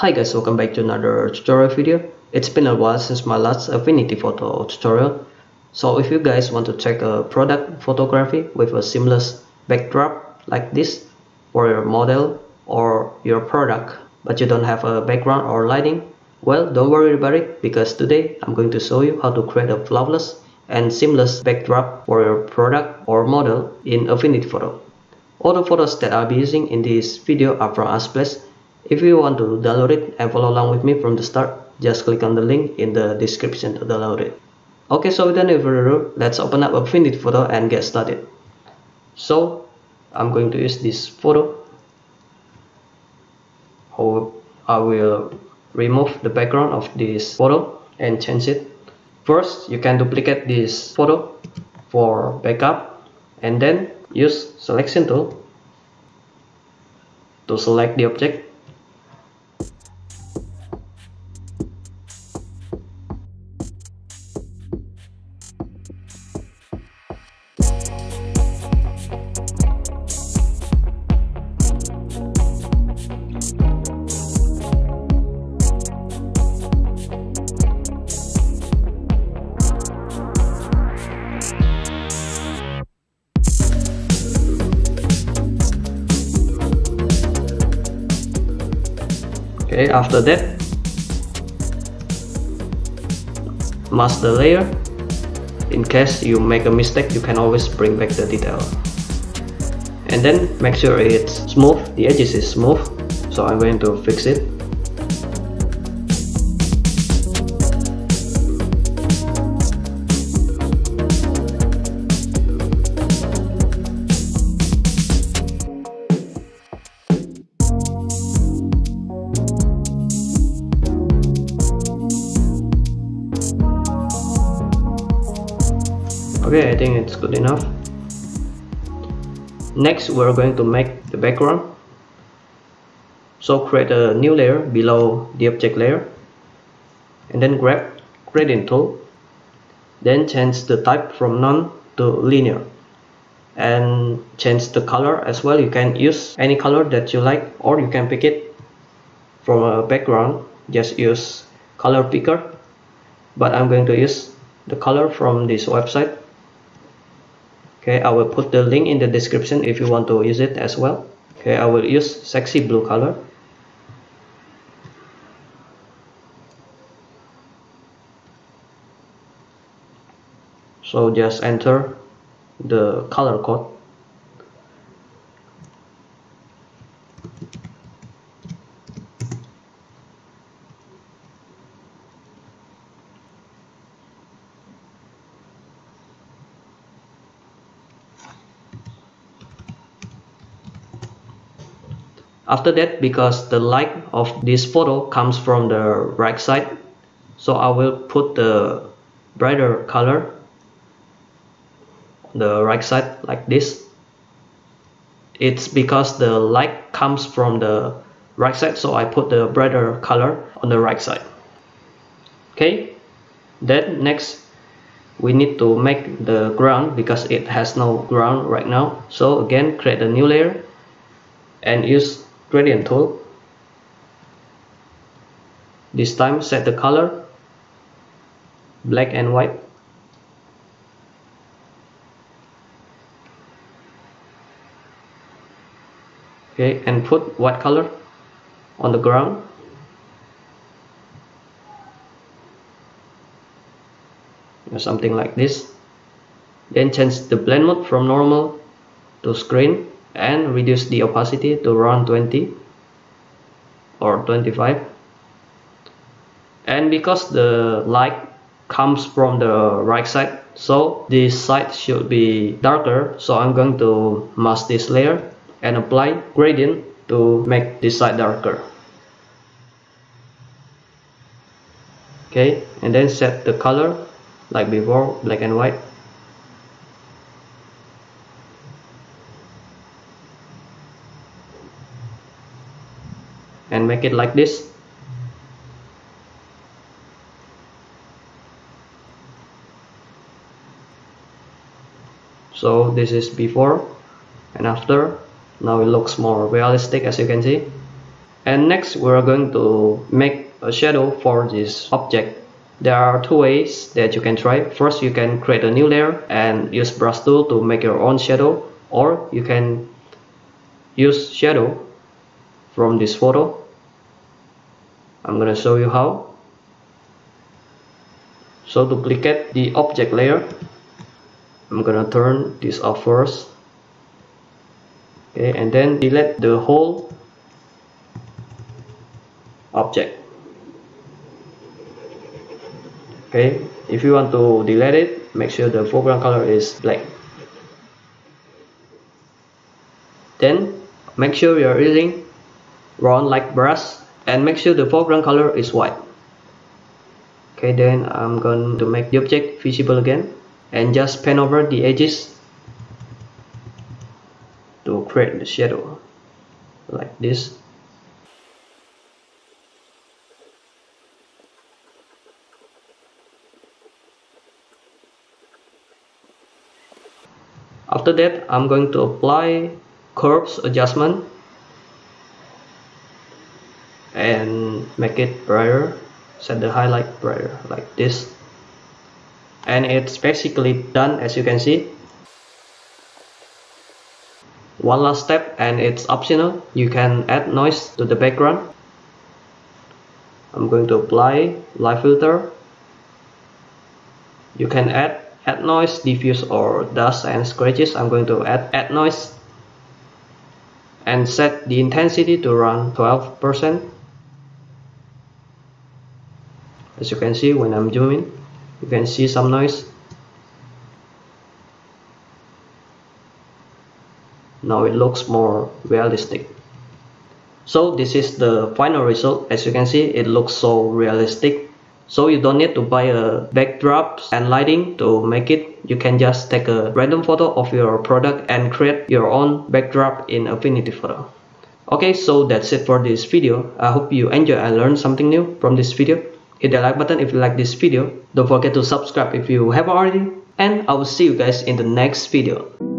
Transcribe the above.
Hi guys, welcome back to another tutorial video. It's been a while since my last Affinity Photo tutorial. So if you guys want to check a product photography with a seamless backdrop like this for your model or your product but you don't have a background or lighting, well don't worry about it because today I'm going to show you how to create a flawless and seamless backdrop for your product or model in Affinity Photo. All the photos that I'll be using in this video are from Unsplash if you want to download it and follow along with me from the start, just click on the link in the description to download it. Okay, so without any further ado, let's open up Affinity Photo and get started. So, I'm going to use this photo. I will remove the background of this photo and change it. First, you can duplicate this photo for backup and then use selection tool to select the object okay after that mask the layer. In case you make a mistake you can always bring back the detail. And then make sure it's smooth. The edges is smooth so I'm going to fix it okay I think it's good enough. Next we're going to make the background. So create a new layer below the object layer and then grab gradient tool then change the type from none to linear and change the color as well. You can use any color that you like or you can pick it from a background. Just use color picker but I'm going to use the color from this website. Okay I will put the link in the description if you want to use it as well. Okay I will use sexy blue color. So just enter the color code after that because the light of this photo comes from the right side so I will put the brighter color on the right side like this. It's because the light comes from the right side so I put the brighter color on the right side. Okay then next we need to make the ground because it has no ground right now. So again create a new layer and use gradient tool. This time set the color black and white. Okay and put white color on the ground. Something like this. Then change the blend mode from normal to screen and reduce the opacity to around 20 or 25 and because the light comes from the right side so this side should be darker. So I'm going to mask this layer and apply gradient to make this side darker. Okay and then set the color like before black and white and make it like this. So this is before and after. Now it looks more realistic as you can see. And next we're going to make a shadow for this object. There are two ways that you can try. First you can create a new layer and use brush tool to make your own shadow or you can use shadow from this photo I'm gonna show you how. So duplicate the object layer. I'm gonna turn this off first. Okay and then delete the whole object. Okay if you want to delete it make sure the foreground color is black. Then make sure you are using round like brush and make sure the foreground color is white. Okay then I'm going to make the object visible again. And just pan over the edges to create the shadow like this. After that I'm going to apply curves adjustment and make it brighter. Set the highlight brighter like this. And it's basically done as you can see. One last step and it's optional. You can add noise to the background. I'm going to apply live filter. You can add add noise diffuse or dust and scratches. I'm going to add add noise. And set the intensity to around 12% as you can see when I'm zooming you can see some noise. Now it looks more realistic. So this is the final result. As you can see it looks so realistic. So you don't need to buy a backdrop and lighting to make it. You can just take a random photo of your product and create your own backdrop in affinity photo. Okay so that's it for this video. I hope you enjoy and learned something new from this video hit the like button if you like this video. Don't forget to subscribe if you haven't already. And i will see you guys in the next video